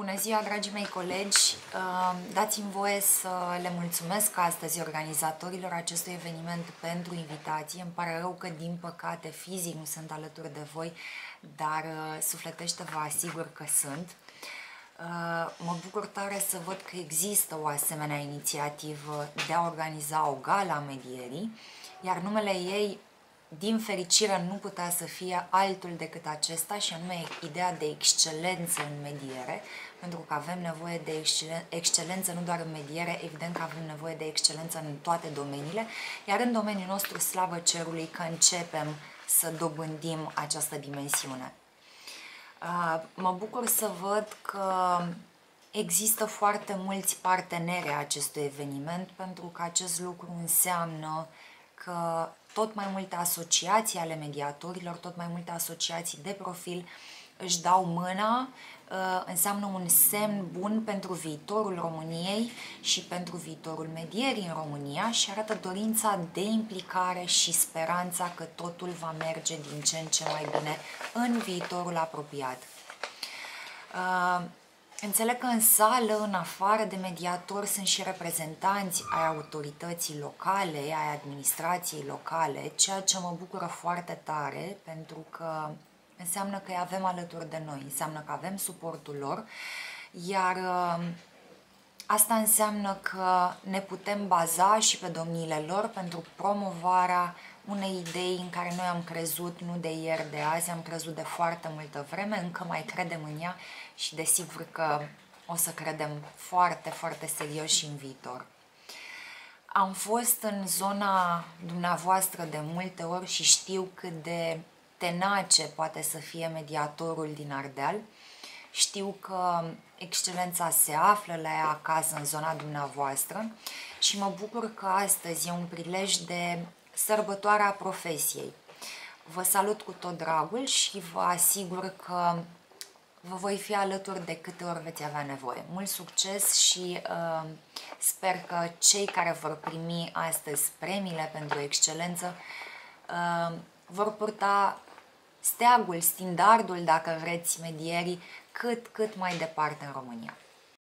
Bună ziua, dragii mei colegi! Uh, dați-mi voie să le mulțumesc astăzi organizatorilor acestui eveniment pentru invitație. Îmi pare rău că, din păcate, fizic nu sunt alături de voi, dar uh, sufletește vă asigur că sunt. Uh, mă bucur tare să văd că există o asemenea inițiativă de a organiza o gala a medierii, iar numele ei din fericire nu putea să fie altul decât acesta și anume ideea de excelență în mediere, pentru că avem nevoie de excelență nu doar în mediere, evident că avem nevoie de excelență în toate domeniile, iar în domeniul nostru, slavă cerului, că începem să dobândim această dimensiune. Mă bucur să văd că există foarte mulți parteneri a acestui eveniment, pentru că acest lucru înseamnă că tot mai multe asociații ale mediatorilor, tot mai multe asociații de profil își dau mâna, uh, înseamnă un semn bun pentru viitorul României și pentru viitorul medierii în România și arată dorința de implicare și speranța că totul va merge din ce în ce mai bine în viitorul apropiat. Uh, Înțeleg că în sală, în afară de mediatori, sunt și reprezentanți ai autorității locale, ai administrației locale, ceea ce mă bucură foarte tare, pentru că înseamnă că îi avem alături de noi, înseamnă că avem suportul lor, iar uh, asta înseamnă că ne putem baza și pe domniile lor pentru promovarea unei idei în care noi am crezut nu de ieri, de azi, am crezut de foarte multă vreme, încă mai credem în ea și desigur că o să credem foarte, foarte serios și în viitor. Am fost în zona dumneavoastră de multe ori și știu cât de tenace poate să fie mediatorul din Ardeal. Știu că excelența se află la ea acasă în zona dumneavoastră și mă bucur că astăzi e un prilej de sărbătoarea profesiei. Vă salut cu tot dragul și vă asigur că vă voi fi alături de câte ori veți avea nevoie. Mult succes și uh, sper că cei care vor primi astăzi premiile pentru excelență uh, vor purta steagul, standardul, dacă vreți, medierii, cât, cât mai departe în România.